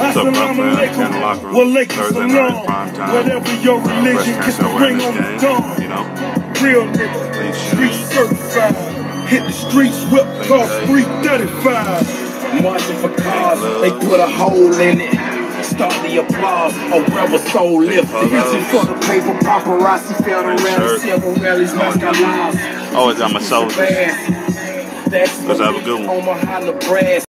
Assalamu Brooklyn? Ken alaikum. Locker Room. Wa alaikum Thursday night, prime time. Whatever your Uh, religion, breast get the ring on the dawn. You know, Real nigga, street certified. Hit the streets, whip cost 335. Marching for cars, they put a hole in it. Start the applause, a rebel soul lifted. Reaching for the paper, paparazzi fell around several rallies, mascot lives. always got my soldiers. Fast. Let's have a good one. Omaha, Nebraska.